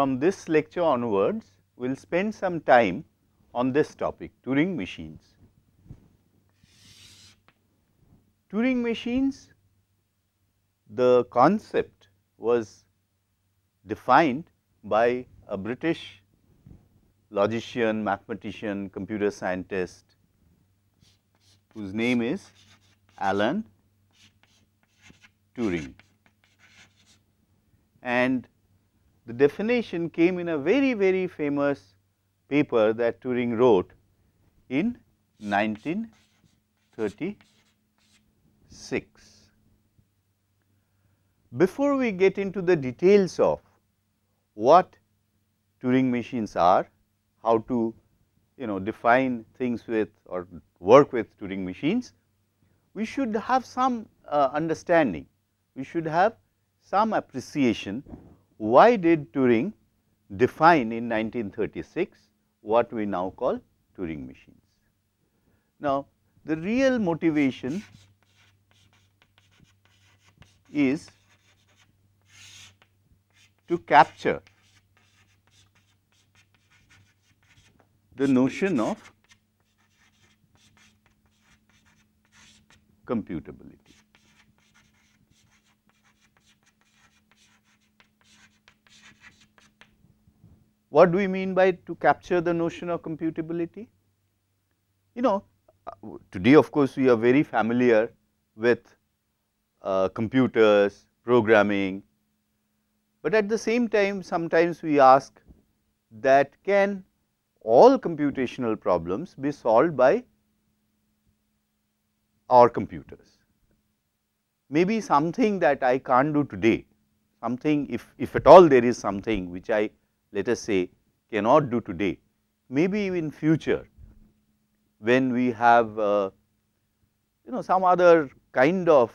from this lecture onwards, we will spend some time on this topic Turing machines. Turing machines, the concept was defined by a British logician, mathematician, computer scientist whose name is Alan Turing. And the definition came in a very, very famous paper that Turing wrote in 1936. Before we get into the details of what Turing machines are, how to you know define things with or work with Turing machines, we should have some uh, understanding, we should have some appreciation why did Turing define in 1936 what we now call Turing machines. Now, the real motivation is to capture the notion of computability. What do we mean by to capture the notion of computability? You know, today of course, we are very familiar with uh, computers, programming, but at the same time sometimes we ask that can all computational problems be solved by our computers. Maybe something that I can't do today, something if, if at all there is something which I let us say cannot do today, maybe in future when we have uh, you know some other kind of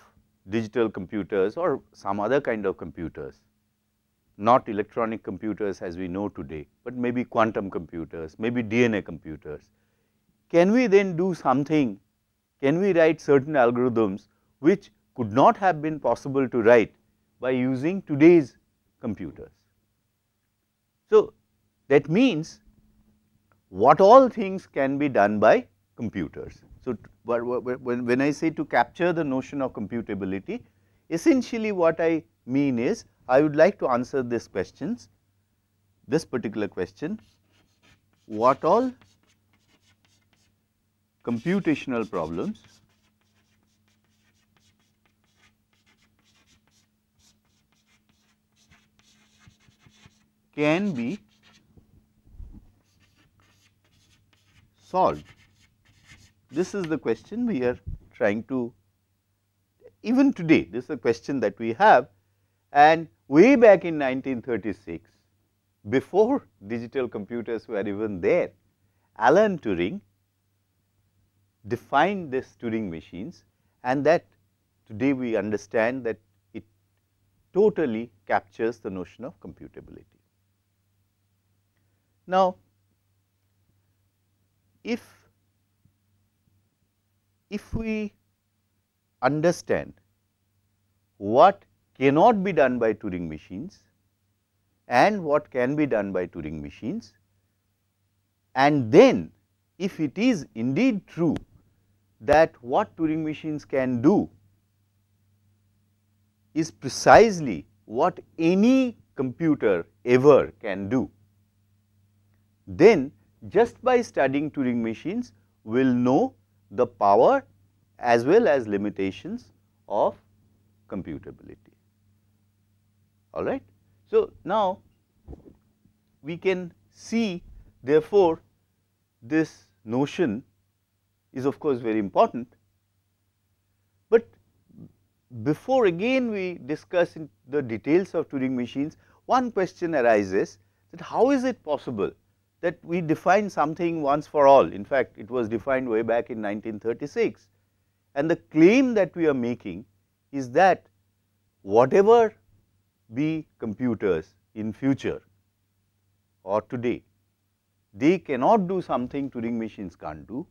digital computers or some other kind of computers not electronic computers as we know today, but maybe quantum computers, maybe DNA computers. Can we then do something, can we write certain algorithms which could not have been possible to write by using today's computers. So, that means what all things can be done by computers. So, when I say to capture the notion of computability, essentially what I mean is I would like to answer this questions, this particular question, what all computational problems can be solved. This is the question we are trying to even today this is a question that we have and way back in 1936, before digital computers were even there, Alan Turing defined this Turing machines and that today we understand that it totally captures the notion of computability. Now, if if we understand what cannot be done by Turing machines and what can be done by Turing machines. And then if it is indeed true that what Turing machines can do is precisely what any computer ever can do, then just by studying Turing machines we will know the power as well as limitations of computability all right. So, now we can see therefore, this notion is of course very important, but before again we discuss in the details of Turing machines, one question arises that how is it possible that we define something once for all. In fact, it was defined way back in 1936 and the claim that we are making is that whatever be computers in future or today, they cannot do something Turing machines can't do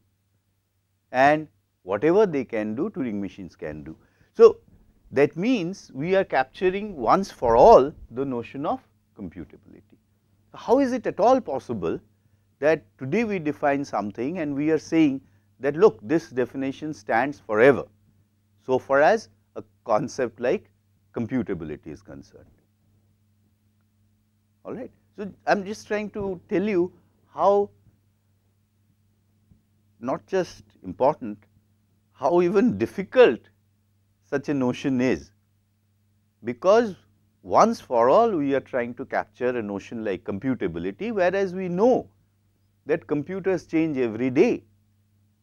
and whatever they can do Turing machines can do. So, that means we are capturing once for all the notion of computability. How is it at all possible that today we define something and we are saying that look this definition stands forever, so far as a concept like computability is concerned. All right. So, I am just trying to tell you how not just important, how even difficult such a notion is, because once for all we are trying to capture a notion like computability, whereas we know that computers change every day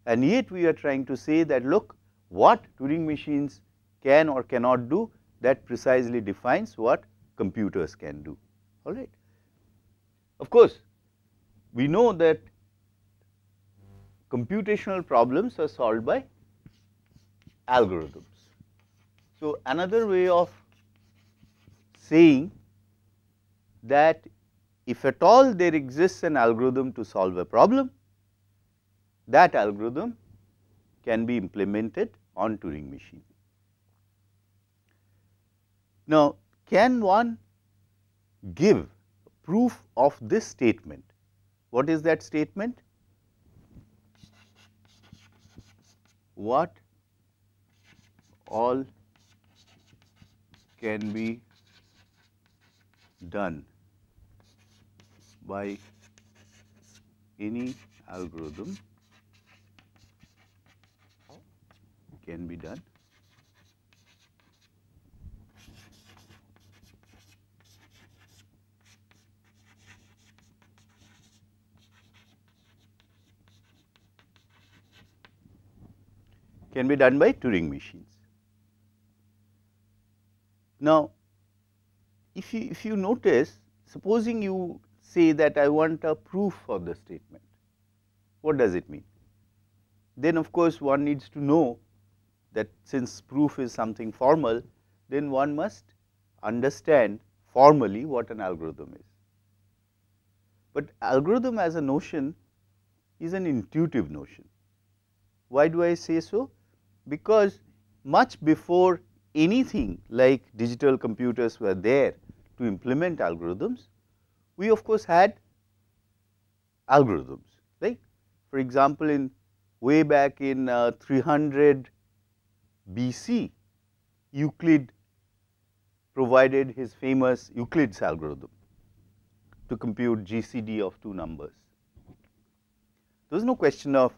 and yet we are trying to say that look what Turing machines can or cannot do that precisely defines what computers can do all right. Of course, we know that computational problems are solved by algorithms. So, another way of saying that if at all there exists an algorithm to solve a problem, that algorithm can be implemented on Turing machine. Now, can one give proof of this statement? What is that statement? What all can be done by any algorithm can be done can be done by Turing machines. Now, if you if you notice supposing you say that I want a proof for the statement, what does it mean? Then of course, one needs to know that since proof is something formal, then one must understand formally what an algorithm is. But algorithm as a notion is an intuitive notion. Why do I say so? Because much before anything like digital computers were there to implement algorithms, we of course had algorithms, right. For example, in way back in uh, 300 BC, Euclid provided his famous Euclid's algorithm to compute GCD of two numbers. There was no question of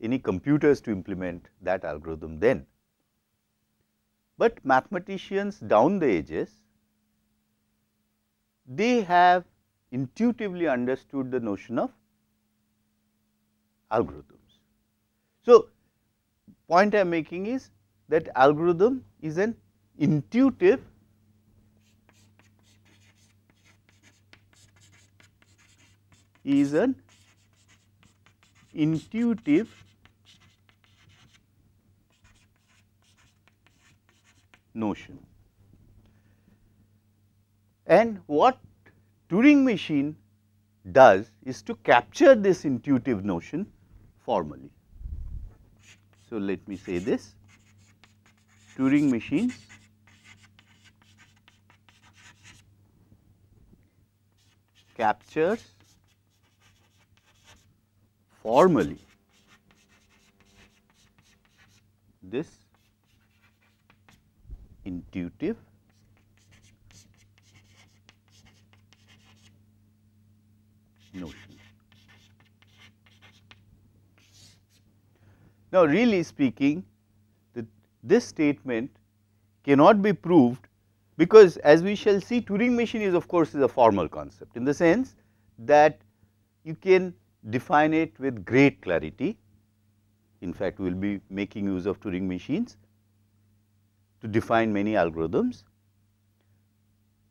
any computers to implement that algorithm then. But mathematicians down the ages, they have intuitively understood the notion of algorithms. So, point I am making is that algorithm is an intuitive is an intuitive notion. And what Turing machine does is to capture this intuitive notion formally. So, let me say this Turing machine captures formally this intuitive notion. Now, really speaking the, this statement cannot be proved because as we shall see Turing machine is of course is a formal concept in the sense that you can define it with great clarity. In fact, we will be making use of Turing machines to define many algorithms.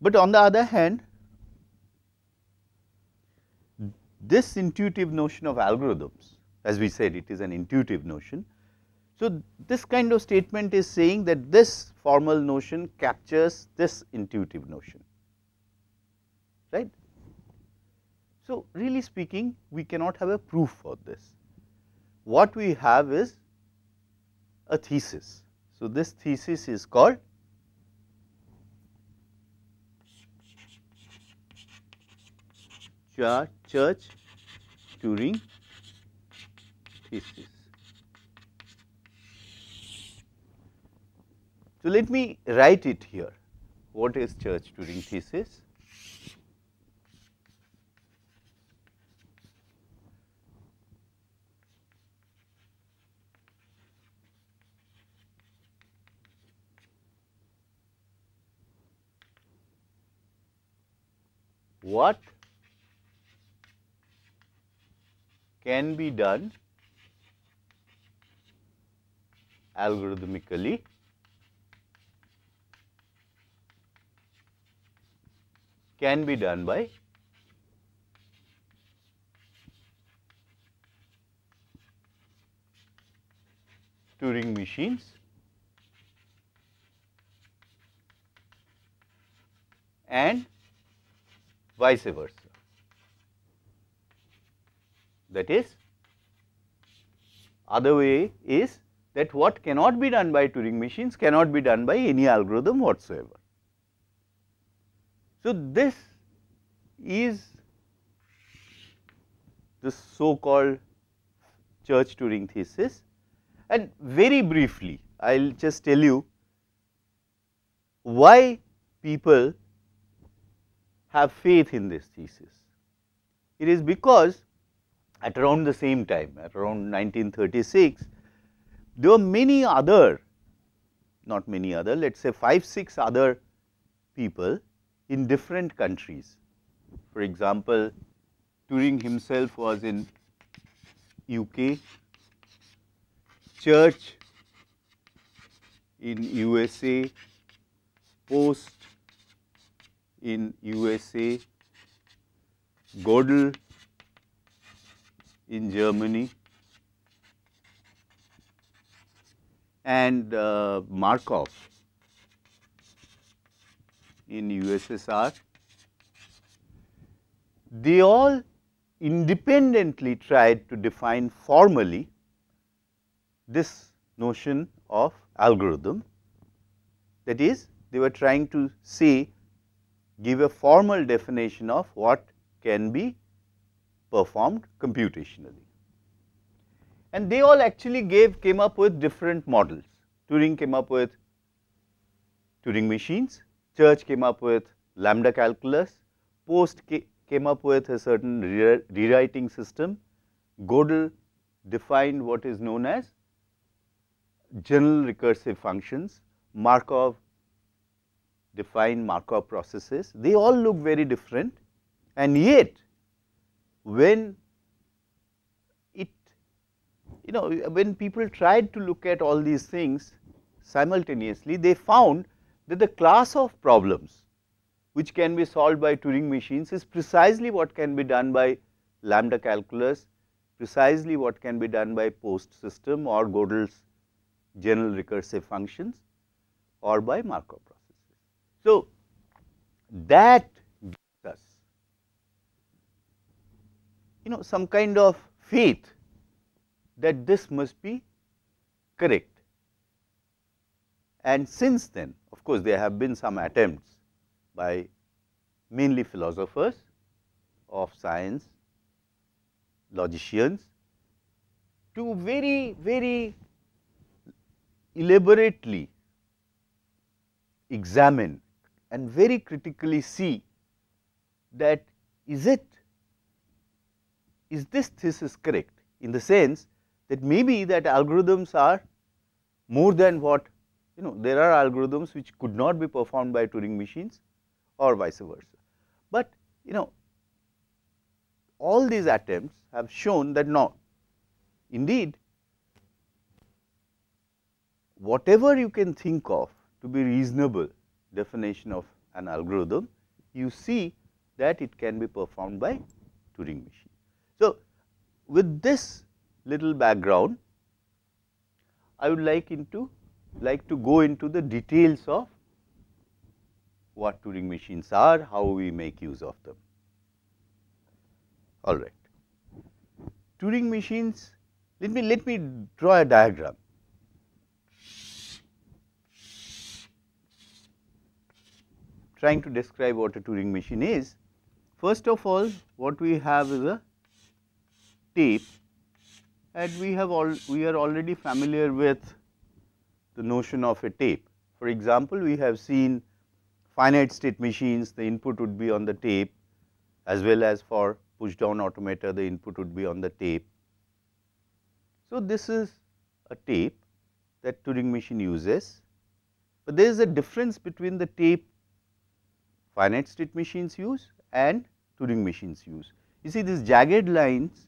But on the other hand, this intuitive notion of algorithms, as we said it is an intuitive notion. So, this kind of statement is saying that this formal notion captures this intuitive notion, right. So, really speaking we cannot have a proof for this. What we have is a thesis so, this thesis is called Church Turing thesis. So, let me write it here. What is Church Turing thesis? What can be done algorithmically can be done by Turing machines and vice versa. That is, other way is that what cannot be done by Turing machines cannot be done by any algorithm whatsoever. So, this is the so called Church Turing thesis and very briefly I will just tell you why people have faith in this thesis. It is because at around the same time at around 1936 there were many other not many other let us say 5 6 other people in different countries. For example, Turing himself was in UK, Church in USA, Post in USA, Gödel in Germany and uh, Markov in USSR, they all independently tried to define formally this notion of algorithm. That is, they were trying to say give a formal definition of what can be performed computationally. And they all actually gave came up with different models. Turing came up with Turing machines, Church came up with lambda calculus, Post came up with a certain re rewriting system, Gödel defined what is known as general recursive functions, Markov defined Markov processes, they all look very different and yet when it you know when people tried to look at all these things simultaneously they found that the class of problems which can be solved by Turing machines is precisely what can be done by lambda calculus, precisely what can be done by post system or Gödel's general recursive functions or by Markov. So, that gives us you know some kind of faith that this must be correct. And since then of course, there have been some attempts by mainly philosophers of science, logicians to very, very elaborately examine and very critically see that is it is this thesis correct in the sense that maybe that algorithms are more than what you know there are algorithms which could not be performed by Turing machines or vice versa. But you know all these attempts have shown that no indeed whatever you can think of to be reasonable definition of an algorithm you see that it can be performed by Turing machine. So, with this little background I would like into like to go into the details of what Turing machines are, how we make use of them. All right. Turing machines, let me let me draw a diagram. Trying to describe what a Turing machine is. first of all what we have is a tape and we have all we are already familiar with the notion of a tape. For example, we have seen finite state machines the input would be on the tape as well as for push down automata the input would be on the tape. So, this is a tape that Turing machine uses, but there is a difference between the tape finite state machines use and Turing machines use. You see these jagged lines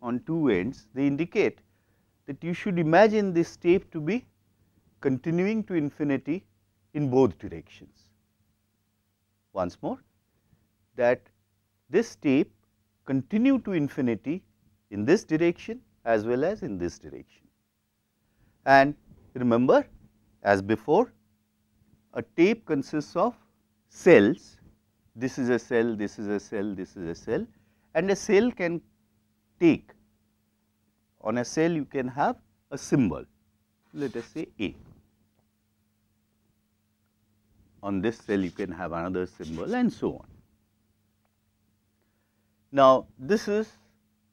on two ends they indicate that you should imagine this tape to be continuing to infinity in both directions. Once more that this tape continue to infinity in this direction as well as in this direction. And remember as before a tape consists of cells, this is a cell, this is a cell, this is a cell and a cell can take on a cell you can have a symbol let us say A. On this cell you can have another symbol and so on. Now, this is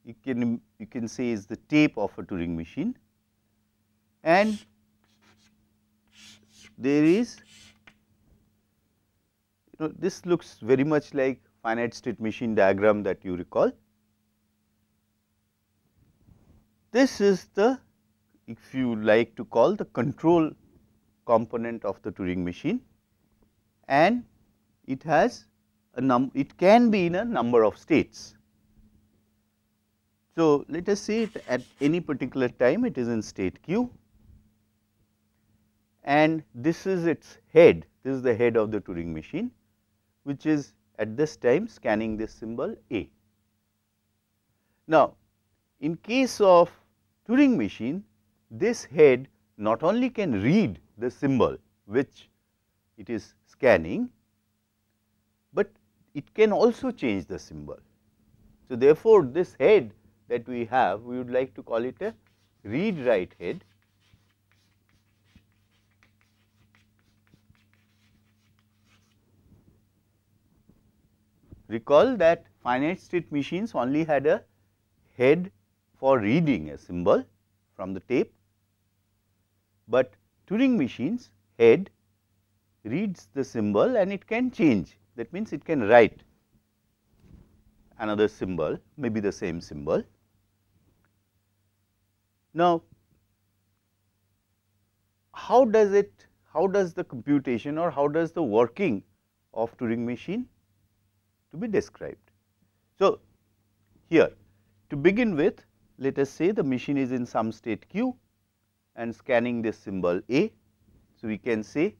you can you can say is the tape of a Turing machine and there is know this looks very much like finite state machine diagram that you recall. This is the if you like to call the control component of the Turing machine and it has a num it can be in a number of states. So, let us say it at any particular time it is in state q and this is its head, this is the head of the Turing machine which is at this time scanning this symbol A. Now, in case of Turing machine this head not only can read the symbol which it is scanning, but it can also change the symbol. So, therefore, this head that we have we would like to call it a read write head Recall that finite state machines only had a head for reading a symbol from the tape, but Turing machines head reads the symbol and it can change that means it can write another symbol maybe the same symbol. Now, how does it how does the computation or how does the working of Turing machine to be described. So, here to begin with let us say the machine is in some state q and scanning this symbol A. So, we can say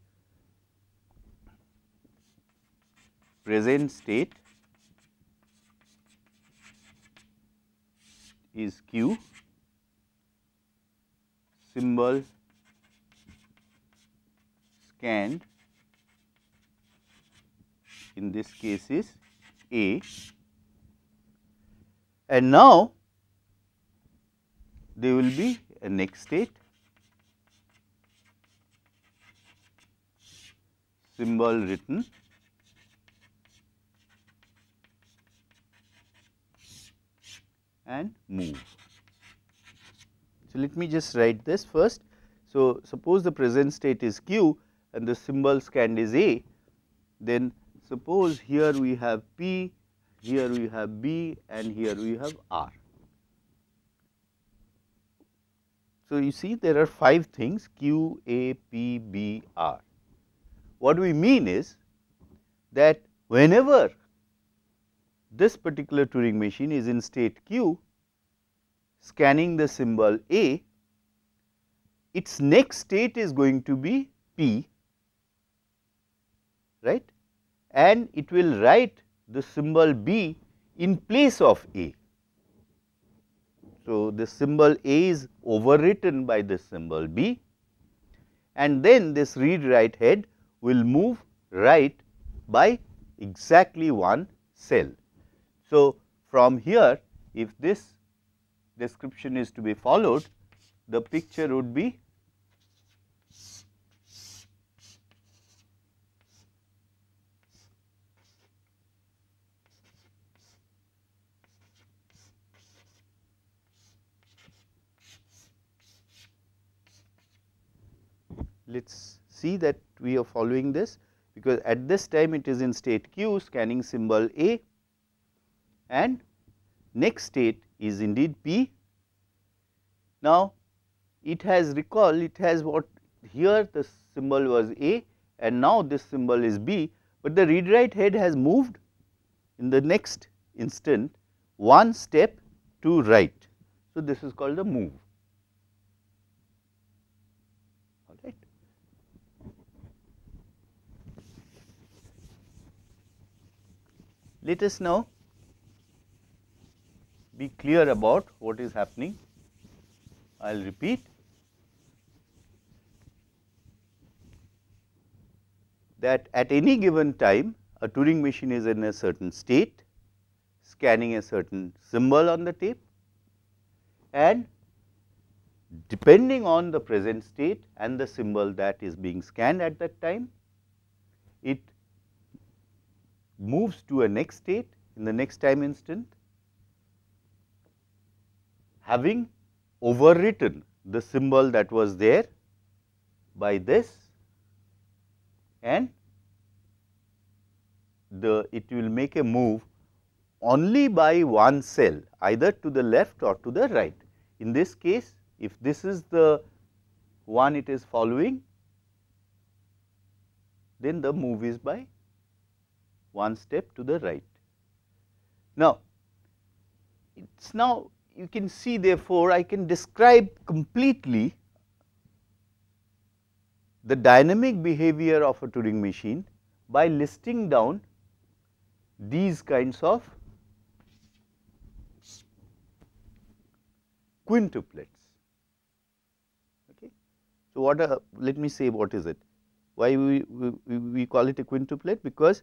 present state is q symbol scanned in this case is A and now there will be a next state symbol written and move. So, let me just write this first. So, suppose the present state is q and the symbol scanned is A, then suppose here we have P, here we have B and here we have R. So, you see there are 5 things Q, A, P, B, R. What we mean is that whenever this particular Turing machine is in state Q, scanning the symbol A, its next state is going to be P, right, and it will write the symbol B in place of A. So, the symbol A is overwritten by the symbol B and then this read write head will move right by exactly one cell. So, from here if this description is to be followed, the picture would be let us see that we are following this because at this time it is in state q scanning symbol A and next state is indeed P. Now, it has recall it has what here the symbol was A and now this symbol is B, but the read write head has moved in the next instant one step to right. So, this is called the move. All right. Let us now be clear about what is happening. I will repeat that at any given time a Turing machine is in a certain state scanning a certain symbol on the tape and depending on the present state and the symbol that is being scanned at that time, it moves to a next state in the next time instant having overwritten the symbol that was there by this and the it will make a move only by one cell either to the left or to the right. In this case if this is the one it is following then the move is by one step to the right. Now, it is now you can see therefore, I can describe completely the dynamic behavior of a Turing machine by listing down these kinds of quintuplets. Okay. So, what a, let me say what is it? Why we, we, we call it a quintuplet? Because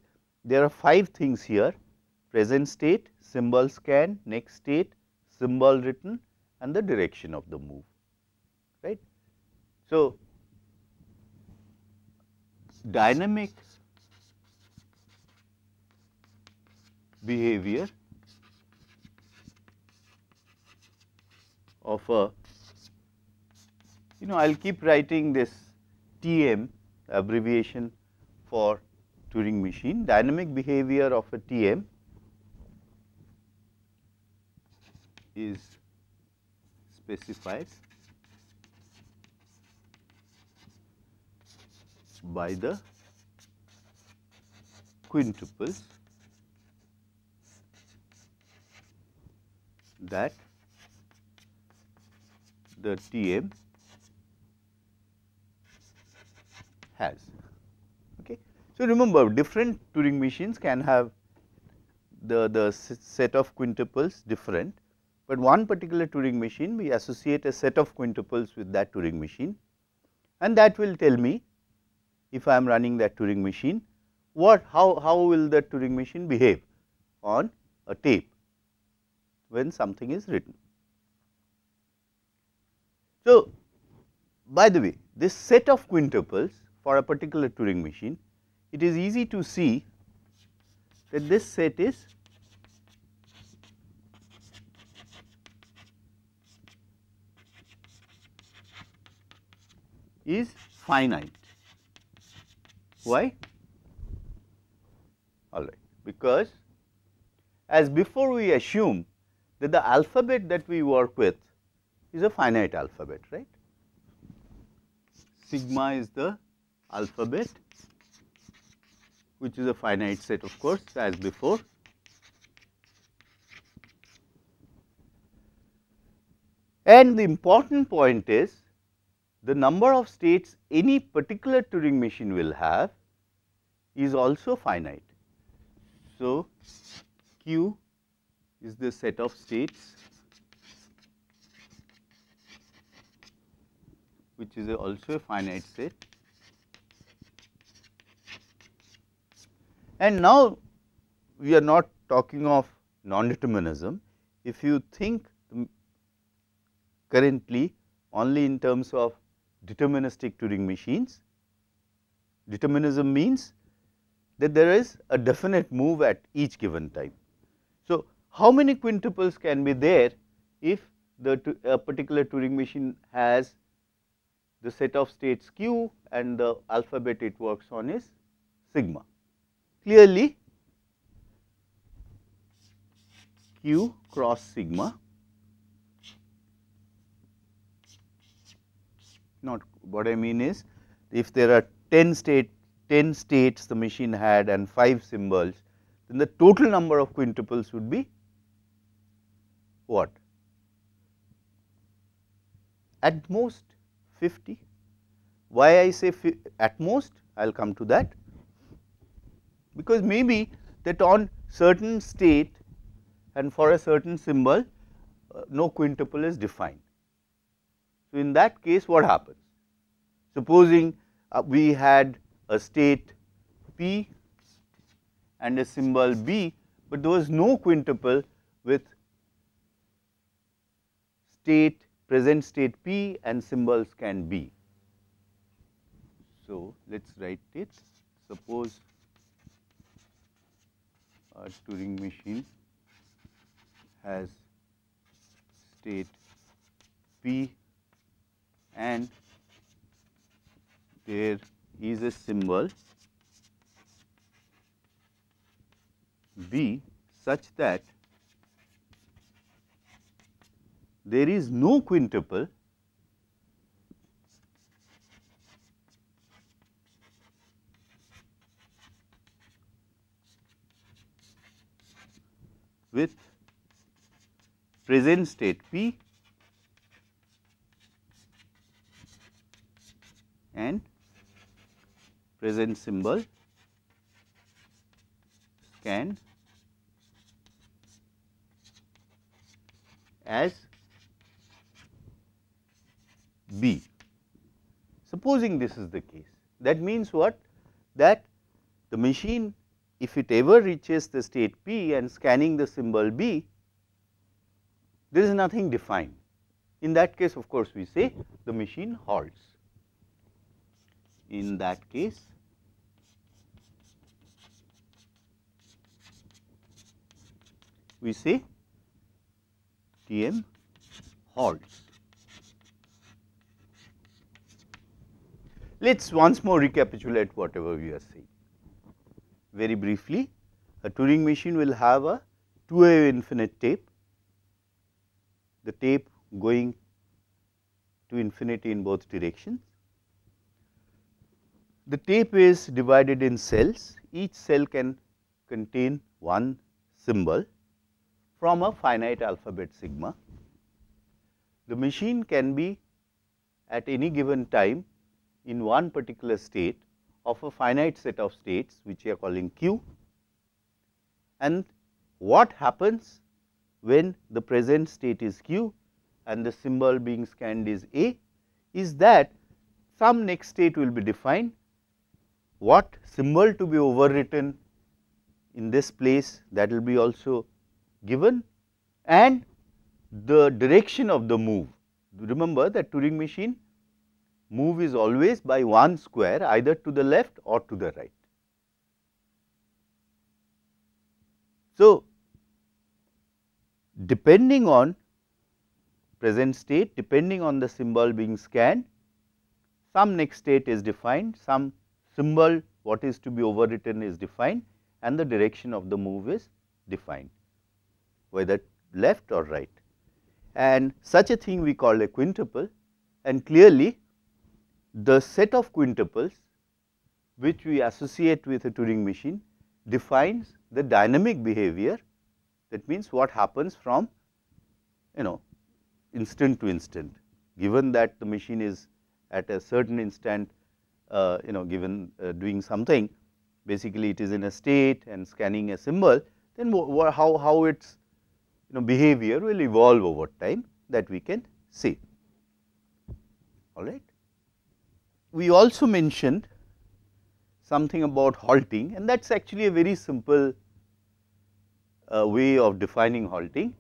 there are 5 things here present state, symbol scan, next state, symbol written and the direction of the move right. So, dynamic behavior of a you know I will keep writing this TM abbreviation for Turing machine dynamic behavior of a TM is specified by the quintuples that the TM has. So, remember different Turing machines can have the, the set of quintuples different but one particular Turing machine we associate a set of quintuples with that Turing machine and that will tell me if I am running that Turing machine what how, how will that Turing machine behave on a tape when something is written. So, by the way this set of quintuples for a particular Turing machine it is easy to see that this set is is finite. Why? All right, because as before we assume that the alphabet that we work with is a finite alphabet, right. Sigma is the alphabet which is a finite set of course as before. And the important point is the number of states any particular Turing machine will have is also finite. So, Q is the set of states which is also a finite set. And now, we are not talking of non-determinism. If you think currently only in terms of deterministic Turing machines. Determinism means that there is a definite move at each given time. So, how many quintuples can be there if the a particular Turing machine has the set of states q and the alphabet it works on is sigma. Clearly, q cross sigma not what I mean is if there are 10 state 10 states the machine had and 5 symbols then the total number of quintuples would be what? At most 50. Why I say at most? I will come to that. Because maybe that on certain state and for a certain symbol uh, no quintuple is defined. So, in that case what happens? Supposing uh, we had a state P and a symbol B, but there was no quintuple with state present state P and symbols can B. So, let us write it suppose a Turing machine has state P and there is a symbol B such that there is no quintuple with present state P and present symbol scan as B. Supposing this is the case, that means what? That the machine if it ever reaches the state P and scanning the symbol B, there is nothing defined. In that case of course, we say the machine halts. In that case, we say TM halts. Let us once more recapitulate whatever we are saying. Very briefly, a Turing machine will have a two-way infinite tape, the tape going to infinity in both directions. The tape is divided in cells, each cell can contain one symbol from a finite alphabet sigma. The machine can be at any given time in one particular state of a finite set of states which we are calling q. And what happens when the present state is q and the symbol being scanned is a is that some next state will be defined. What symbol to be overwritten in this place that will be also given. And the direction of the move. Remember that Turing machine move is always by one square either to the left or to the right. So, depending on present state, depending on the symbol being scanned, some next state is defined, some symbol what is to be overwritten is defined and the direction of the move is defined, whether left or right. And such a thing we call a quintuple and clearly the set of quintuples which we associate with a Turing machine defines the dynamic behavior. That means what happens from you know instant to instant. Given that the machine is at a certain instant uh, you know given uh, doing something basically it is in a state and scanning a symbol then how, how its you know behavior will evolve over time that we can see. All right we also mentioned something about halting and that is actually a very simple uh, way of defining halting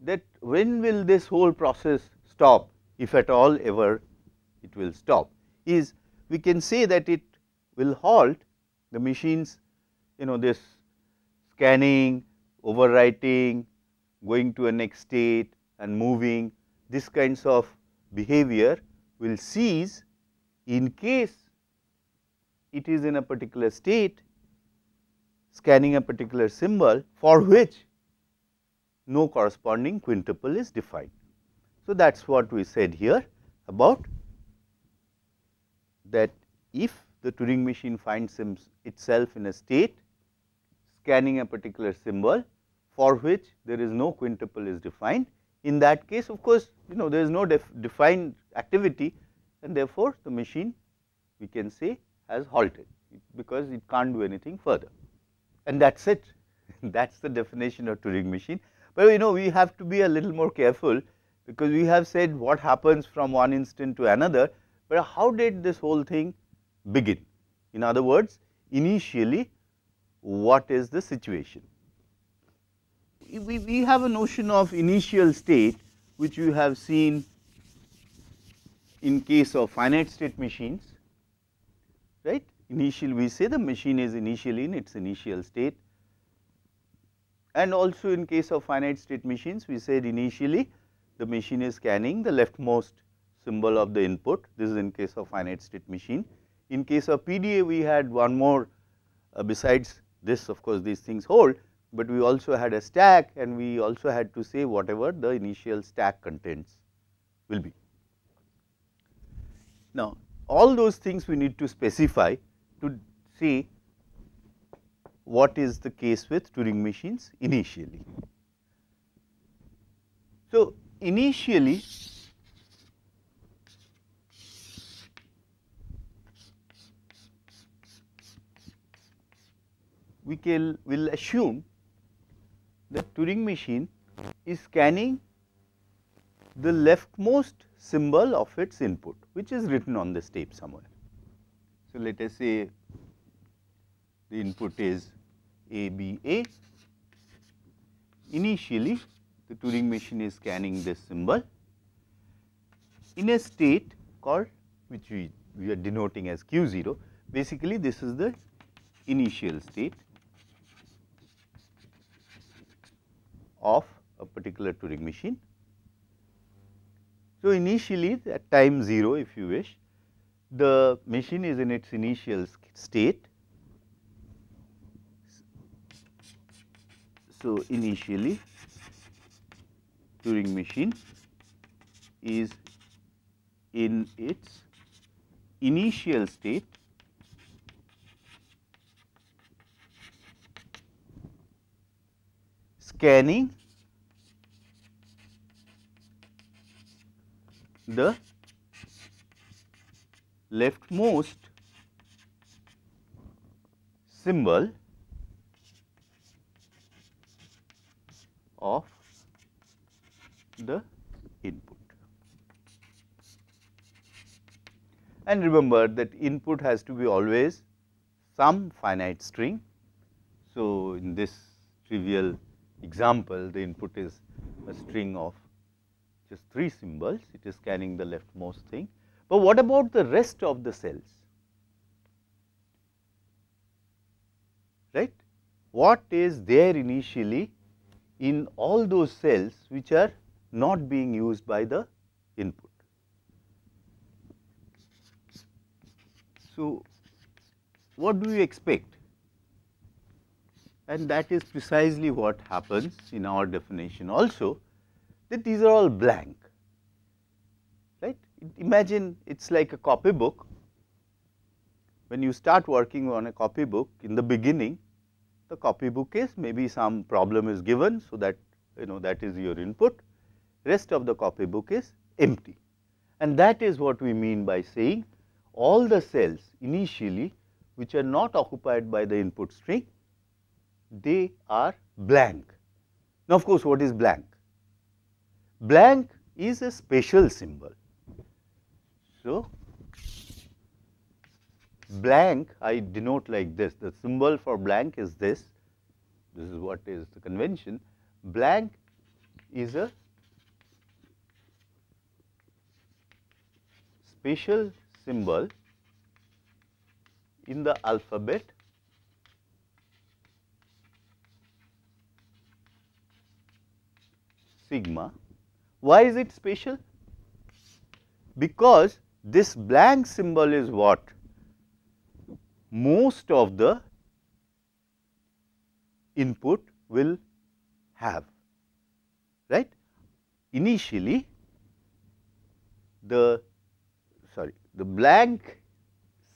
that when will this whole process stop if at all ever it will stop is we can say that it will halt the machines you know this scanning, overwriting, going to a next state and moving this kinds of behavior will cease in case it is in a particular state scanning a particular symbol for which no corresponding quintuple is defined. So, that is what we said here about that if the Turing machine finds itself in a state scanning a particular symbol for which there is no quintuple is defined. In that case of course, you know there is no def defined activity and therefore, the machine we can say has halted because it can't do anything further and that is it that is the definition of Turing machine. But you know we have to be a little more careful because we have said what happens from one instant to another, but how did this whole thing begin? In other words, initially what is the situation? We, we have a notion of initial state which you have seen in case of finite state machines, right. Initially we say the machine is initially in its initial state and also in case of finite state machines we said initially the machine is scanning the leftmost symbol of the input this is in case of finite state machine. In case of PDA we had one more uh, besides this of course these things hold, but we also had a stack and we also had to say whatever the initial stack contents will be. Now, all those things we need to specify to see what is the case with Turing machines initially. So, initially we can will assume that Turing machine is scanning the leftmost symbol of its input which is written on this tape somewhere. So, let us say the input is ABA. Initially the Turing machine is scanning this symbol in a state called which we, we are denoting as Q0. Basically this is the initial state of a particular Turing machine. So, initially at time 0 if you wish, the machine is in its initial state. So, initially Turing machine is in its initial state scanning the leftmost symbol of the input. And remember that input has to be always some finite string. So, in this trivial example, the input is a string of just 3 symbols, it is scanning the leftmost thing. But what about the rest of the cells? Right? What is there initially in all those cells which are not being used by the input? So, what do you expect? and that is precisely what happens in our definition also that these are all blank right. Imagine it is like a copy book when you start working on a copy book in the beginning the copy book is maybe some problem is given so that you know that is your input rest of the copy book is empty and that is what we mean by saying all the cells initially which are not occupied by the input string they are blank. Now, of course, what is blank? Blank is a special symbol. So, blank I denote like this, the symbol for blank is this, this is what is the convention. Blank is a special symbol in the alphabet sigma. Why is it special? Because this blank symbol is what most of the input will have, right. Initially, the sorry the blank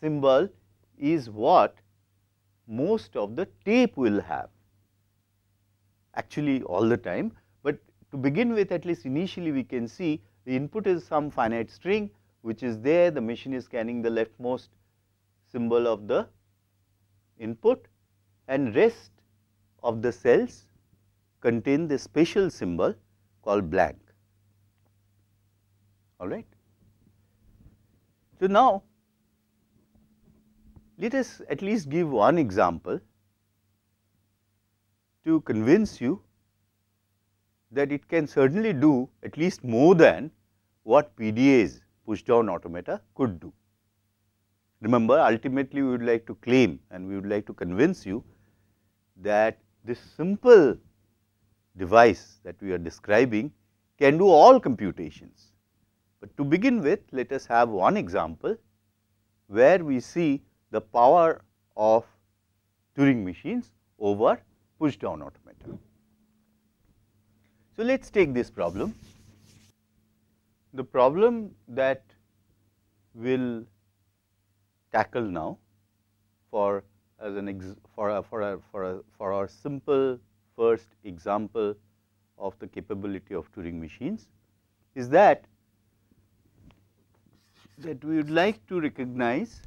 symbol is what most of the tape will have actually all the time, to begin with at least initially we can see the input is some finite string which is there the machine is scanning the leftmost symbol of the input and rest of the cells contain the special symbol called blank all right. So, now let us at least give one example to convince you that it can certainly do at least more than what PDA's push down automata could do. Remember ultimately we would like to claim and we would like to convince you that this simple device that we are describing can do all computations. But to begin with let us have one example where we see the power of Turing machines over push down automata. So, let us take this problem. The problem that we will tackle now for as an ex for a, for a, for a, for our simple first example of the capability of Turing machines is that that we would like to recognize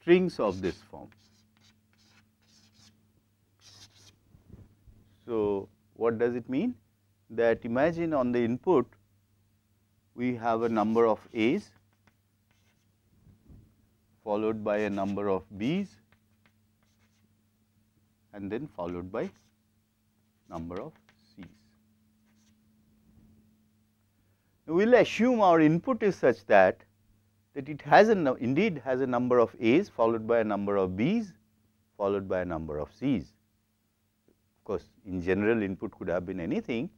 strings of this form. So, what does it mean? That imagine on the input we have a number of A's followed by a number of B's and then followed by number of C's. We will assume our input is such that that it has a indeed has a number of A's followed by a number of B's followed by a number of C's. Course, in general input could have been anything,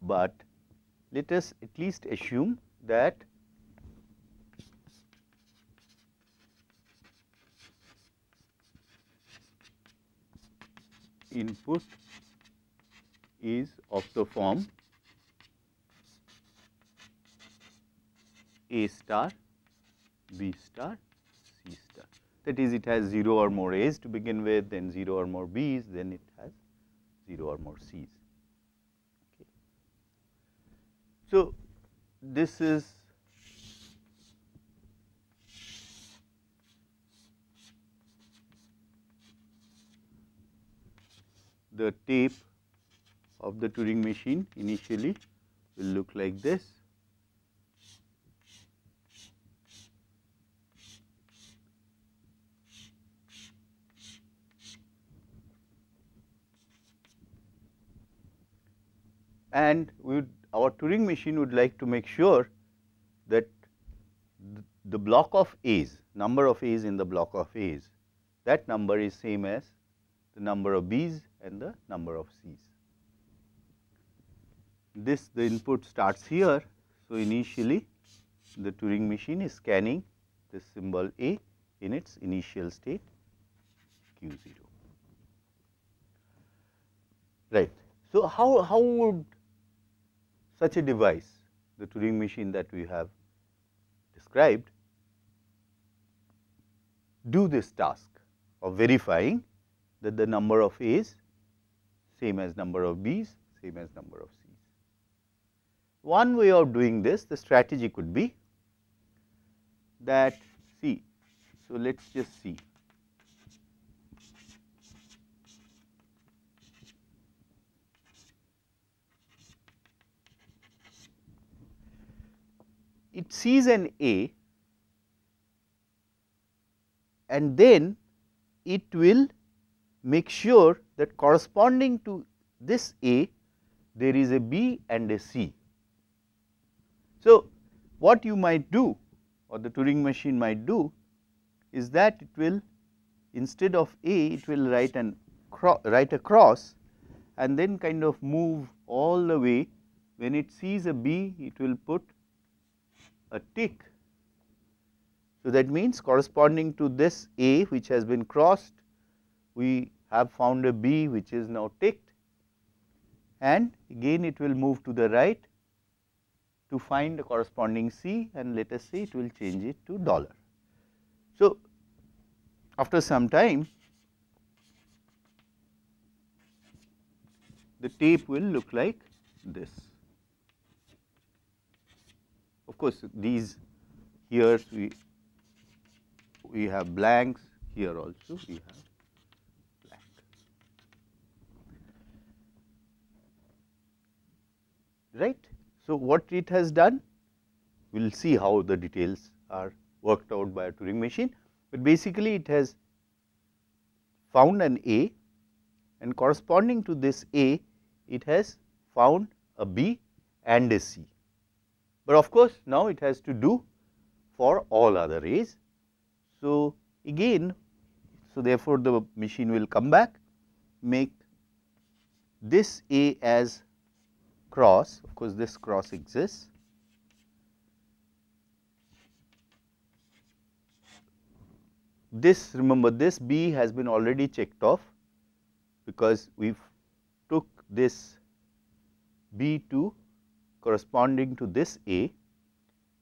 but let us at least assume that input is of the form A star, B star. That is it has 0 or more A's to begin with, then 0 or more B's, then it has 0 or more C's. Okay. So, this is the tape of the Turing machine initially will look like this. And would, our Turing machine would like to make sure that the block of A's, number of A's in the block of A's, that number is same as the number of B's and the number of C's. This the input starts here. So, initially the Turing machine is scanning this symbol A in its initial state Q 0. Right. So, how, how would such a device, the Turing machine that we have described, do this task of verifying that the number of A's same as number of B's, same as number of C's. One way of doing this, the strategy could be that see, so let us just see it sees an A and then it will make sure that corresponding to this A there is a B and a C. So, what you might do or the Turing machine might do is that it will instead of A it will write an write a cross and then kind of move all the way. When it sees a B, it will put a tick. So, that means corresponding to this A which has been crossed, we have found a B which is now ticked and again it will move to the right to find the corresponding C and let us say it will change it to dollar. So, after some time the tape will look like this. Of course, these here we we have blanks here also we have blank. Right. So, what it has done we will see how the details are worked out by a Turing machine, but basically it has found an A and corresponding to this A it has found a B and a C. But of course, now it has to do for all other A's. So, again so therefore, the machine will come back make this A as cross of course, this cross exists this remember this B has been already checked off because we took this B 2 corresponding to this A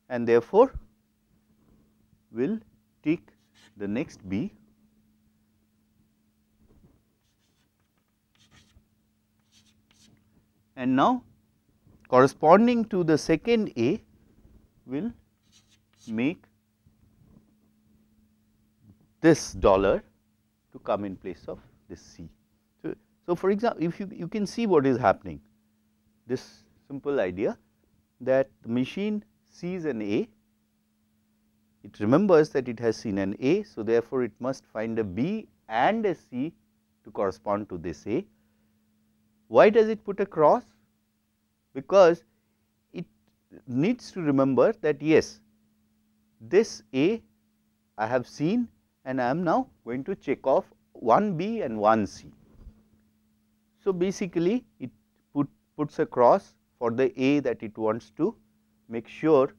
and therefore, will tick the next B and now corresponding to the second A will make this dollar to come in place of this C. So, so for example, if you, you can see what is happening, this simple idea that the machine sees an A, it remembers that it has seen an A. So, therefore, it must find a B and a C to correspond to this A. Why does it put a cross? Because it needs to remember that yes, this A I have seen and I am now going to check off one B and one C. So, basically it put, puts a cross for the A that it wants to make sure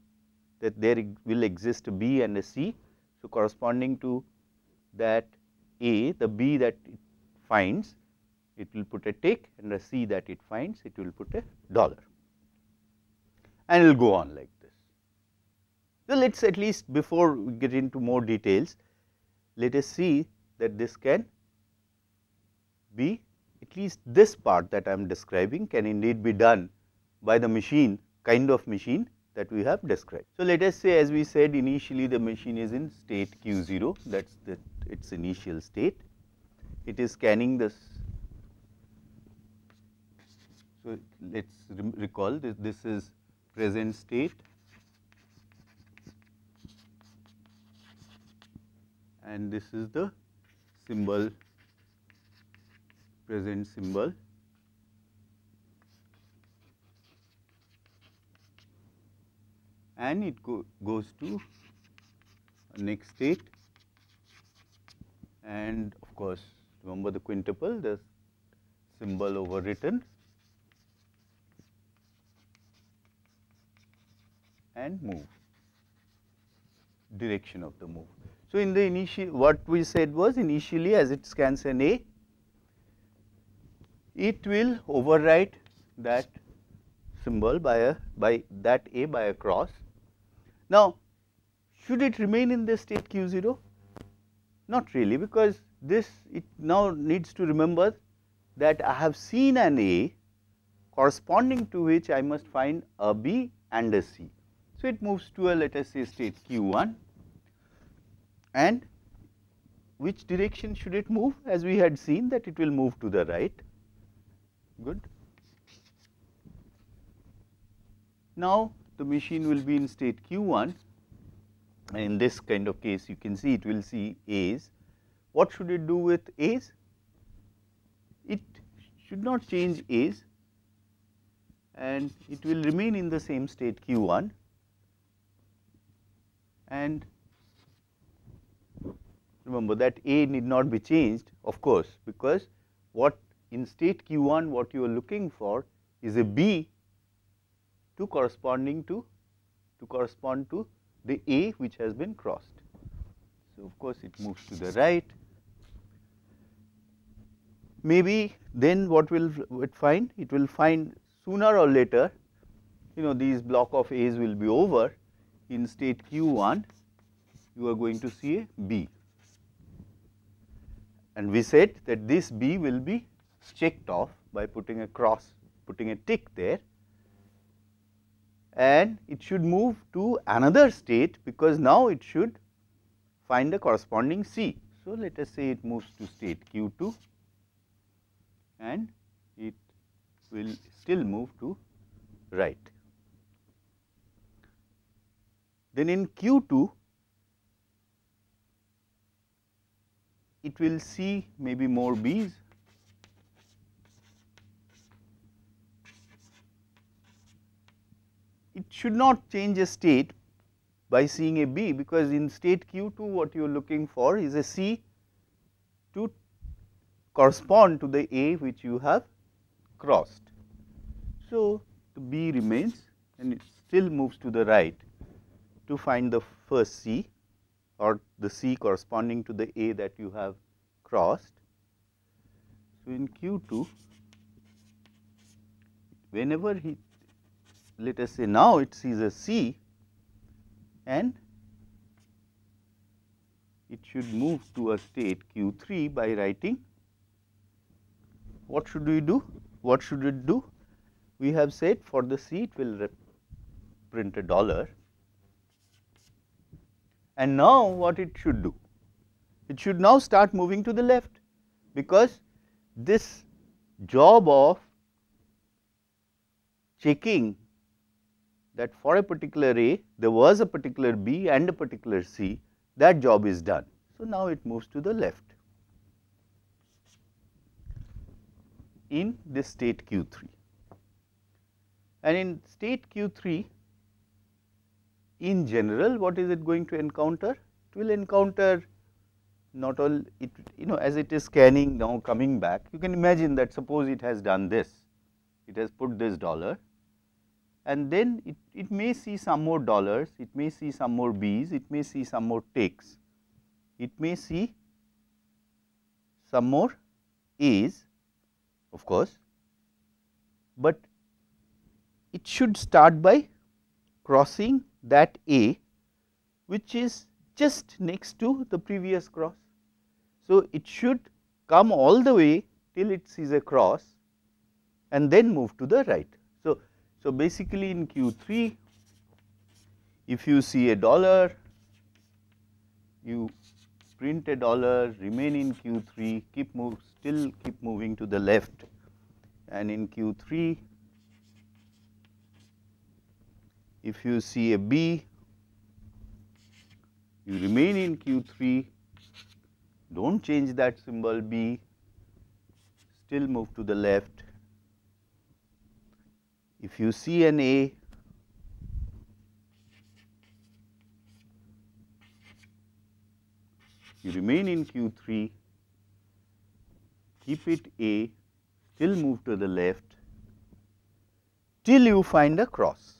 that there will exist B and a C. So, corresponding to that A, the B that it finds, it will put a tick and the C that it finds, it will put a dollar and it will go on like this. So, let us at least before we get into more details, let us see that this can be at least this part that I am describing can indeed be done by the machine kind of machine that we have described. So, let us say as we said initially the machine is in state q 0 that is the its initial state. It is scanning this. So, let us recall this, this is present state and this is the symbol present symbol and it go, goes to next state and of course remember the quintuple the symbol overwritten and move direction of the move. So, in the initial what we said was initially as it scans an A, it will overwrite that symbol by a by that A by a cross. Now, should it remain in the state q 0? Not really because this it now needs to remember that I have seen an A corresponding to which I must find a B and a C. So, it moves to a let us say state q 1 and which direction should it move as we had seen that it will move to the right good. Now, the machine will be in state q 1 and in this kind of case you can see it will see A's. What should it do with A's? It should not change A's and it will remain in the same state q 1 and remember that A need not be changed of course, because what in state q1 what you are looking for is a b to corresponding to to correspond to the a which has been crossed. So, of course, it moves to the right. Maybe then what will it find? It will find sooner or later you know these block of A's will be over in state q1 you are going to see a B and we said that this B will be checked off by putting a cross, putting a tick there and it should move to another state because now it should find the corresponding C. So, let us say it moves to state Q2 and it will still move to right. Then in Q2 it will see maybe more B's. Should not change a state by seeing a B because in state Q2 what you are looking for is a C to correspond to the A which you have crossed. So, the B remains and it still moves to the right to find the first C or the C corresponding to the A that you have crossed. So, in Q 2 whenever he let us say now it sees a C and it should move to a state Q 3 by writing what should we do? What should it do? We have said for the C it will print a dollar and now what it should do? It should now start moving to the left because this job of checking that for a particular A there was a particular B and a particular C that job is done. So, now it moves to the left in this state Q 3 and in state Q 3 in general what is it going to encounter? It will encounter not all it you know as it is scanning now coming back you can imagine that suppose it has done this it has put this dollar and then it, it may see some more dollars it may see some more B's it may see some more ticks it may see some more A's of course but it should start by crossing that A which is just next to the previous cross. So, it should come all the way till it sees a cross and then move to the right. So, so basically in Q 3 if you see a dollar you print a dollar remain in Q 3 keep move still keep moving to the left. And in Q 3 if you see a B, you remain in Q3, do not change that symbol B, still move to the left. If you see an A, you remain in Q3, keep it A, still move to the left till you find a cross.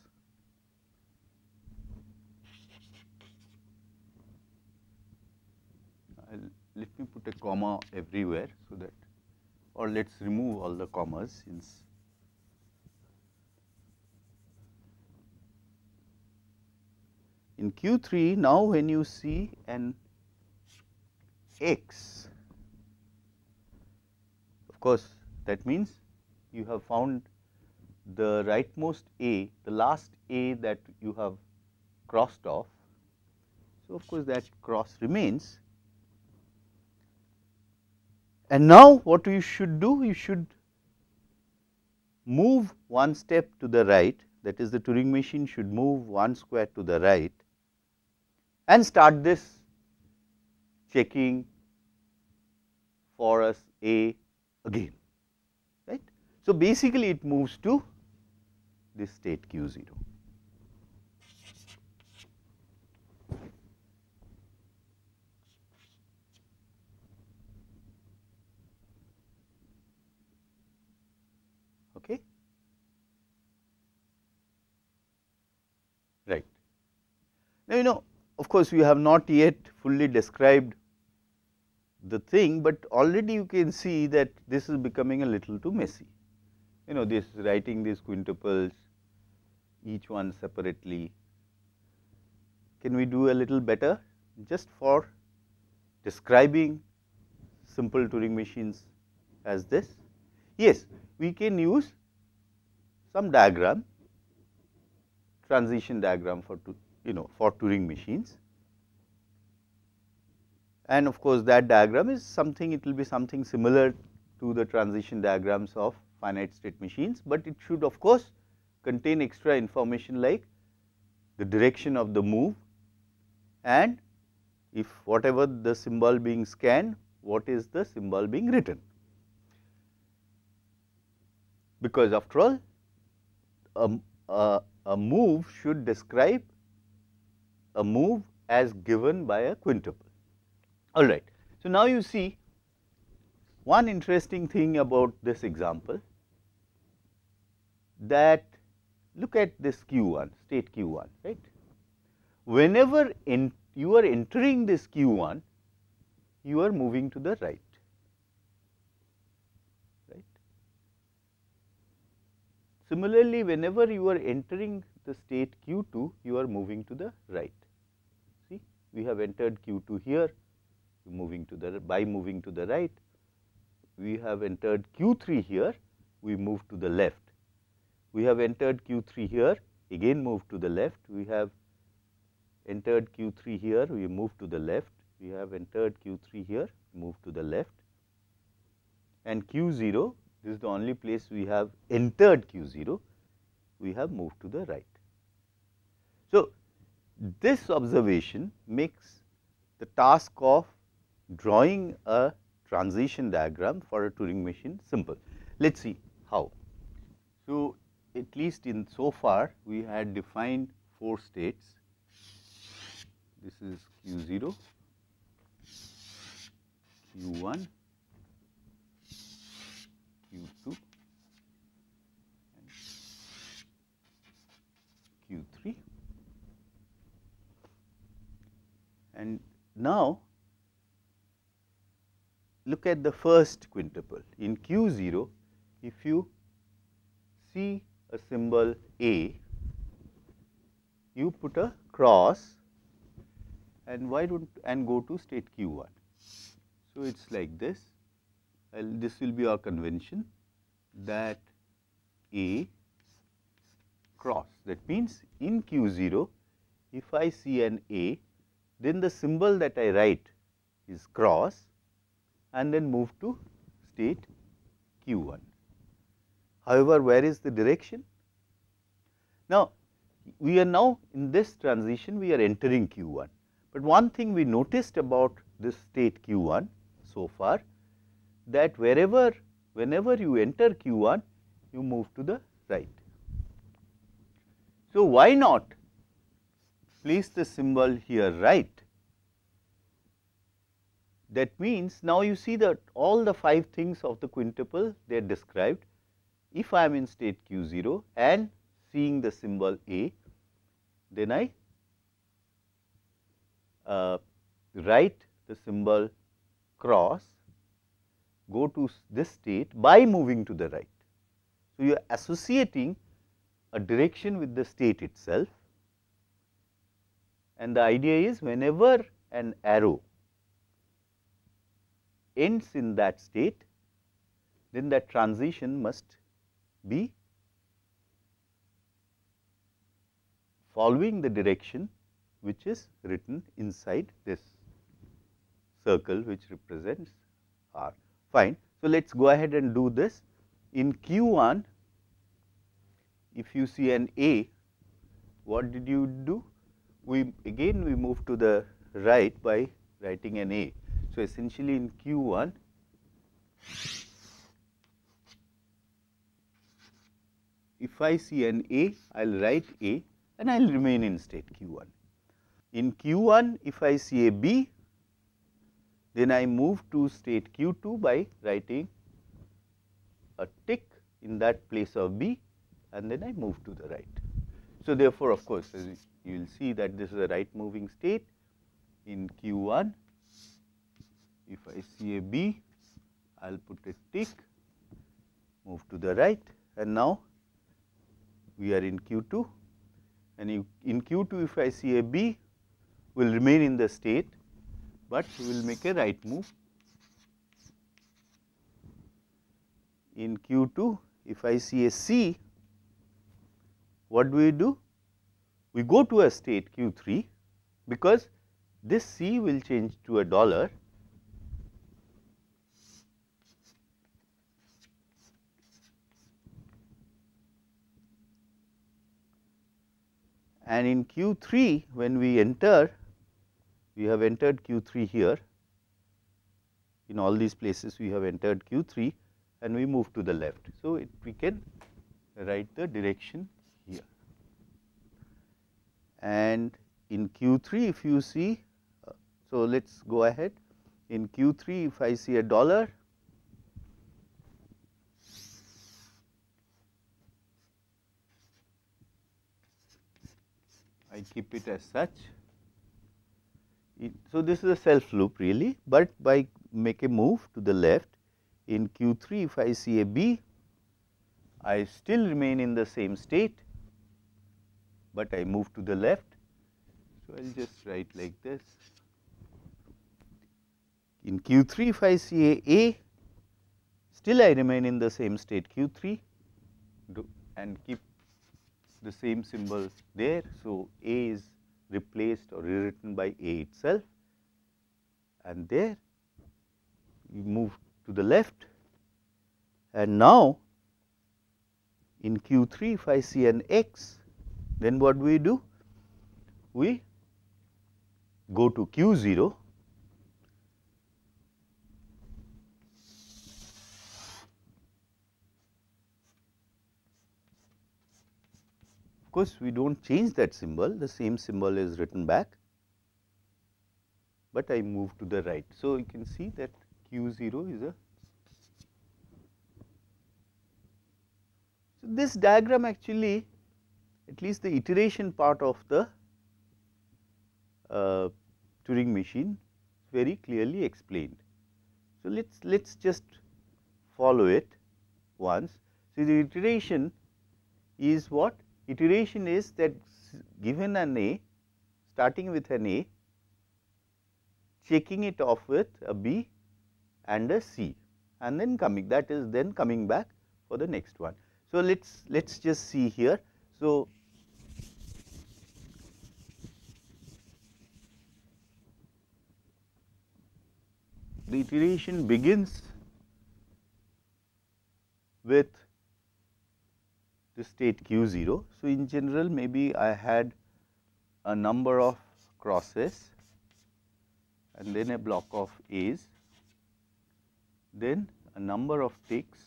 let me put a comma everywhere so that or let us remove all the commas since in Q3 now when you see an x of course that means you have found the rightmost A the last A that you have crossed off. So, of course, that cross remains and now what you should do? You should move one step to the right that is the Turing machine should move one square to the right and start this checking for us A again, right. So, basically it moves to this state Q0. Okay. Right. Now, you know of course, we have not yet fully described the thing, but already you can see that this is becoming a little too messy. You know this writing these quintuples each one separately. Can we do a little better just for describing simple Turing machines as this? Yes, we can use some diagram, transition diagram for you know for Turing machines. And of course, that diagram is something it will be something similar to the transition diagrams of finite state machines, but it should of course contain extra information like the direction of the move and if whatever the symbol being scanned, what is the symbol being written. Because after all, a, a, a move should describe a move as given by a quintuple. All right. So, now you see one interesting thing about this example that look at this q1 state q1 right. Whenever in you are entering this q1 you are moving to the right right. Similarly, whenever you are entering the state q2 you are moving to the right we have entered Q2 here moving to the by moving to the right we have entered Q3 here we move to the left. We have entered Q3 here again move to the left. We have entered Q3 here we move to the left. We have entered Q3 here move to the left. And Q0 this is the only place we have entered Q0 we have moved to the right. So, this observation makes the task of drawing a transition diagram for a Turing machine simple. Let us see how. So, at least in so far we had defined 4 states. This is Q0, Q1, Q2 and Q3. And now, look at the first quintuple. In Q 0, if you see a symbol A, you put a cross and why don't and go to state Q 1. So, it is like this, this will be our convention that A cross that means in Q 0 if I see an A then the symbol that I write is cross and then move to state q 1. However, where is the direction? Now, we are now in this transition we are entering q 1, but one thing we noticed about this state q 1 so far that wherever whenever you enter q 1 you move to the right. So, why not place the symbol here right. That means, now you see that all the 5 things of the quintuple they are described. If I am in state q 0 and seeing the symbol A, then I uh, write the symbol cross, go to this state by moving to the right. So, you are associating a direction with the state itself and the idea is whenever an arrow ends in that state, then that transition must be following the direction which is written inside this circle which represents R. Fine. So, let us go ahead and do this. In Q 1, if you see an A, what did you do? We again we move to the right by writing an A. So, essentially in Q 1 if I see an A I will write A and I will remain in state Q 1. In Q 1 if I see a B then I move to state Q 2 by writing a tick in that place of B and then I move to the right. So, therefore, of course, you will see that this is a right moving state in q 1 if I see a B, I will put a tick, move to the right and now we are in Q2 and in Q2 if I see a B will remain in the state, but we will make a right move. In Q2 if I see a C, what do we do? We go to a state Q3 because this C will change to a dollar and in Q3 when we enter we have entered Q3 here in all these places we have entered Q3 and we move to the left. So, it, we can write the direction and in Q3 if you see uh, so let us go ahead in Q3 if I see a dollar I keep it as such. So, this is a self loop really, but by make a move to the left in Q 3 if I see a B, I still remain in the same state, but I move to the left. So, I will just write like this. In Q 3 if I see a A, still I remain in the same state Q 3 and keep the same symbol there. So, A is replaced or rewritten by A itself and there you move to the left and now in Q 3 if I see an x then what we do? We go to Q 0 Of course, we do not change that symbol, the same symbol is written back, but I move to the right. So, you can see that q 0 is a. So, this diagram actually at least the iteration part of the uh, Turing machine is very clearly explained. So, let us let us just follow it once. So, the iteration is what iteration is that given an A, starting with an A, checking it off with a B and a C and then coming that is then coming back for the next one. So, let us let us just see here. So, the iteration begins with the state q 0. So, in general maybe I had a number of crosses and then a block of A's, then a number of ticks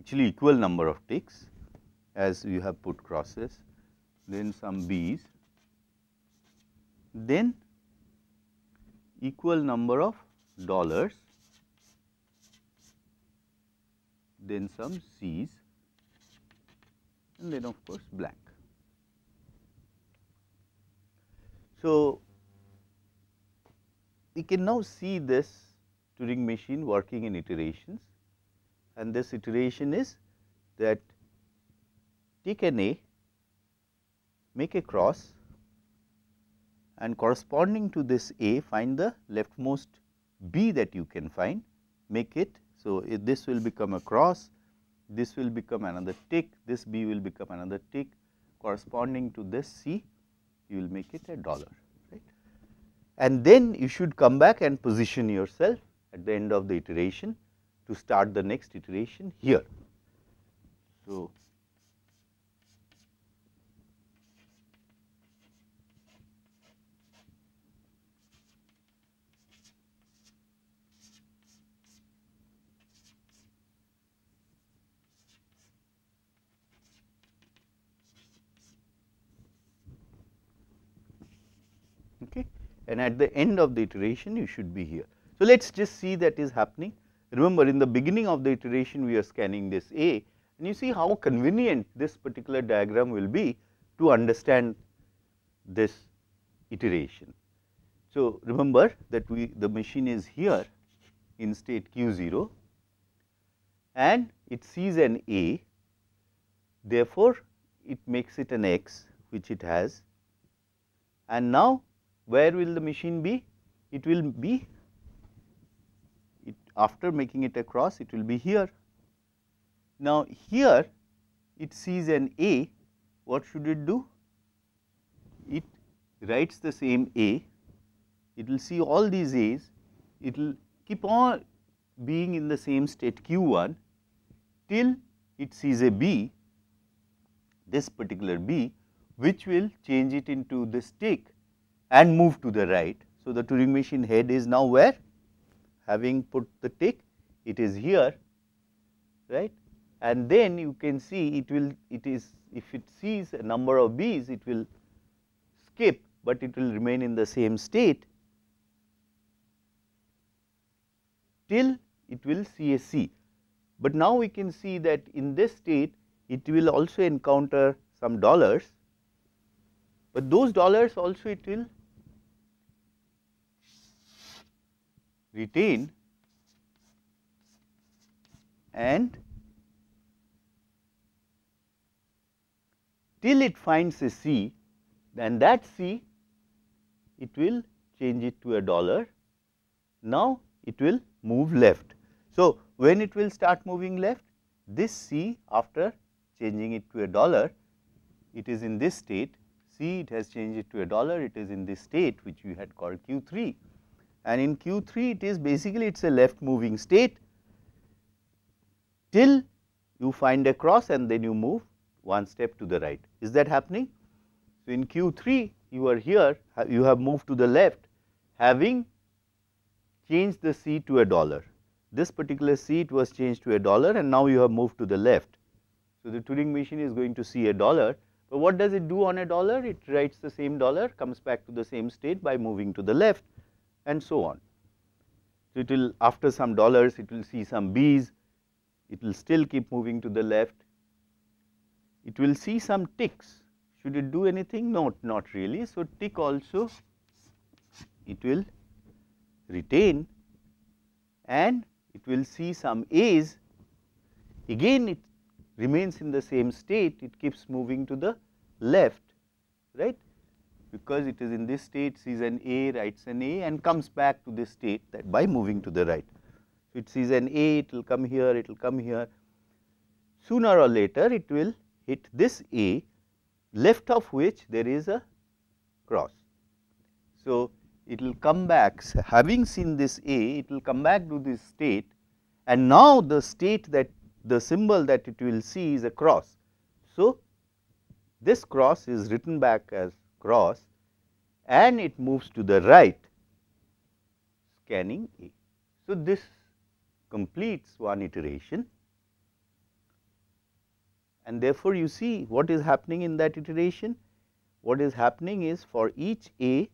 actually equal number of ticks as you have put crosses, then some B's, then equal number of dollars, then some C's and then of course blank. So, we can now see this Turing machine working in iterations and this iteration is that take an A, make a cross and corresponding to this A find the leftmost B that you can find, make it. So, eh, this will become a cross this will become another tick, this B will become another tick corresponding to this C, you will make it a dollar, right. And then you should come back and position yourself at the end of the iteration to start the next iteration here. So, okay. And at the end of the iteration you should be here. So, let us just see that is happening. Remember in the beginning of the iteration we are scanning this A and you see how convenient this particular diagram will be to understand this iteration. So, remember that we the machine is here in state q 0 and it sees an A, therefore, it makes it an x which it has and now where will the machine be? It will be it after making it across it will be here. Now, here it sees an A, what should it do? It writes the same A, it will see all these A's, it will keep on being in the same state q 1 till it sees a B, this particular B which will change it into this tick and move to the right. So, the Turing machine head is now where? Having put the tick, it is here, right and then you can see it will it is if it sees a number of B's it will skip, but it will remain in the same state till it will see a C. But now we can see that in this state it will also encounter some dollars, but those dollars also it will retain and till it finds a C, then that C it will change it to a dollar. Now, it will move left. So, when it will start moving left, this C after changing it to a dollar, it is in this state, C it has changed it to a dollar, it is in this state which we had called Q 3 and in Q 3 it is basically it is a left moving state till you find a cross and then you move one step to the right. Is that happening? So, in Q 3 you are here, you have moved to the left having changed the C to a dollar. This particular C it was changed to a dollar and now you have moved to the left. So, the Turing machine is going to see a dollar, but what does it do on a dollar? It writes the same dollar, comes back to the same state by moving to the left and so on. So, it will after some dollars it will see some B's, it will still keep moving to the left it will see some ticks. Should it do anything? No, not really. So, tick also it will retain and it will see some A's. Again it remains in the same state, it keeps moving to the left, right, because it is in this state sees an A, writes an A and comes back to this state that by moving to the right. So, it sees an A, it will come here, it will come here. Sooner or later it will hit this A left of which there is a cross. So, it will come back having seen this A it will come back to this state and now the state that the symbol that it will see is a cross. So, this cross is written back as cross and it moves to the right scanning A. So, this completes one iteration and therefore, you see what is happening in that iteration. What is happening is for each A,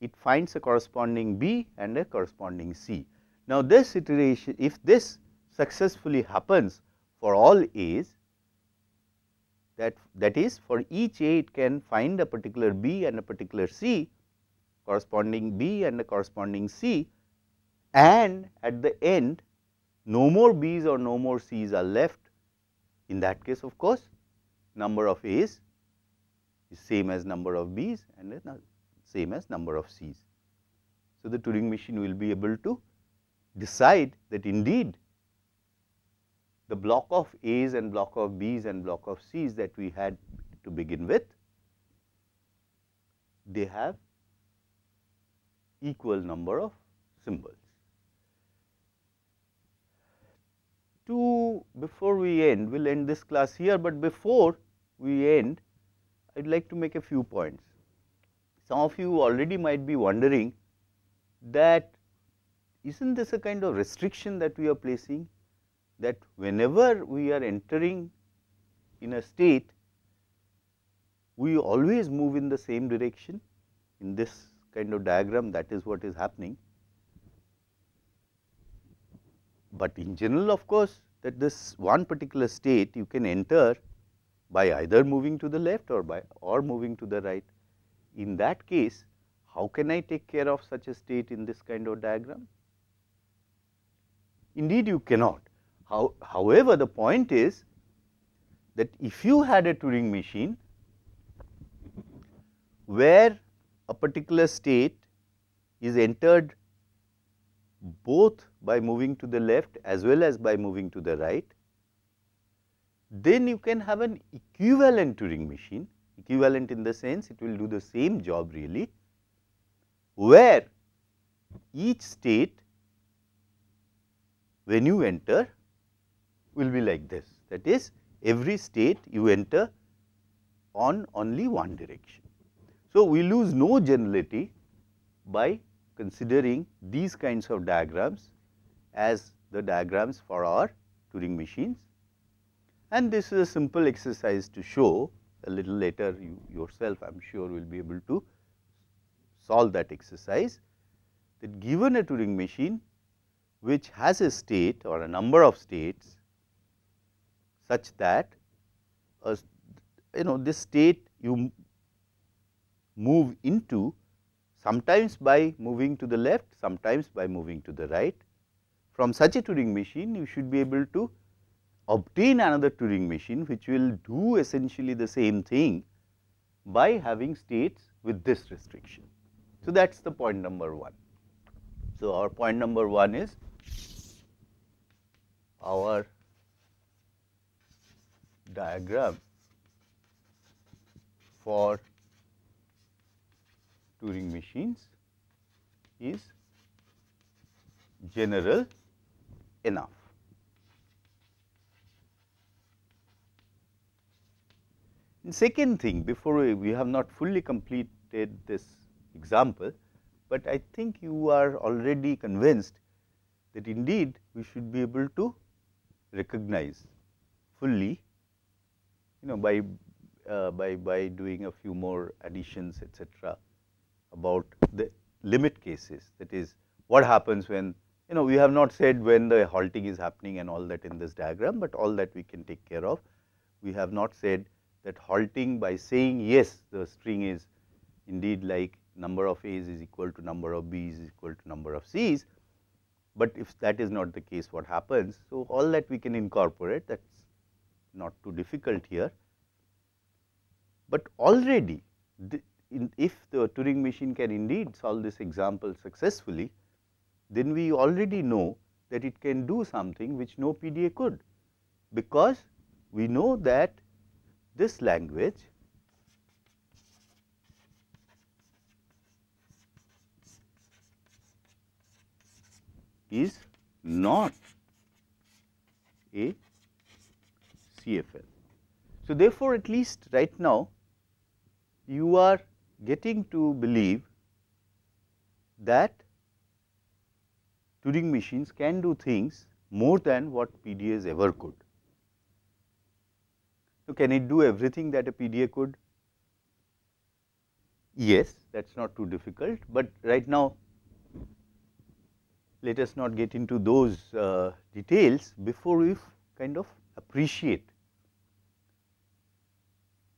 it finds a corresponding B and a corresponding C. Now, this iteration if this successfully happens for all A's that that is for each A it can find a particular B and a particular C corresponding B and a corresponding C and at the end no more B's or no more C's are left in that case of course, number of A's is same as number of B's and same as number of C's. So, the Turing machine will be able to decide that indeed the block of A's and block of B's and block of C's that we had to begin with, they have equal number of symbols. to before we end, we will end this class here, but before we end, I would like to make a few points. Some of you already might be wondering that isn't this a kind of restriction that we are placing that whenever we are entering in a state, we always move in the same direction in this kind of diagram that is what is happening. But in general of course, that this one particular state you can enter by either moving to the left or by or moving to the right. In that case, how can I take care of such a state in this kind of diagram? Indeed, you cannot. How, however, the point is that if you had a Turing machine where a particular state is entered both by moving to the left as well as by moving to the right, then you can have an equivalent Turing machine, equivalent in the sense it will do the same job really, where each state when you enter will be like this. That is every state you enter on only one direction. So, we lose no generality by considering these kinds of diagrams as the diagrams for our Turing machines. And this is a simple exercise to show a little later you yourself I am sure will be able to solve that exercise that given a Turing machine which has a state or a number of states such that uh, a, you know this state you move into sometimes by moving to the left, sometimes by moving to the right. From such a Turing machine, you should be able to obtain another Turing machine, which will do essentially the same thing by having states with this restriction. So, that is the point number 1. So, our point number 1 is our diagram for Turing machines is general enough. Second thing before we, we have not fully completed this example, but I think you are already convinced that indeed we should be able to recognize fully you know by uh, by by doing a few more additions etc about the limit cases that is what happens when you know we have not said when the halting is happening and all that in this diagram, but all that we can take care of. We have not said that halting by saying yes the string is indeed like number of A's is equal to number of B's is equal to number of C's, but if that is not the case what happens. So, all that we can incorporate that not too difficult here, but already the, in, if the Turing machine can indeed solve this example successfully, then we already know that it can do something which no PDA could, because we know that this language is not a CFL. So, therefore, at least right now you are getting to believe that Turing machines can do things more than what PDAs ever could. So, can it do everything that a PDA could? Yes, that is not too difficult, but right now let us not get into those uh, details before we kind of appreciate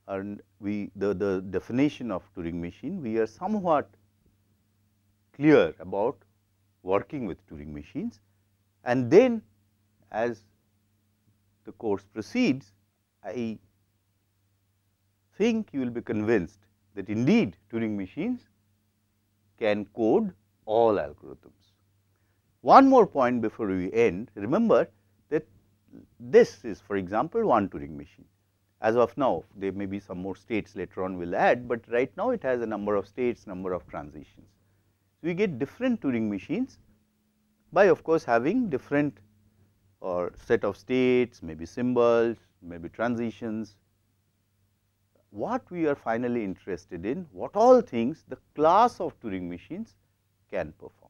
and we the, the definition of Turing machine, we are somewhat clear about working with Turing machines. And then as the course proceeds, I think you will be convinced that indeed Turing machines can code all algorithms. One more point before we end, remember that this is for example, one Turing machine as of now there may be some more states later on we will add, but right now it has a number of states, number of transitions. So, we get different Turing machines by of course having different or set of states, maybe symbols, maybe transitions. What we are finally interested in, what all things the class of Turing machines can perform.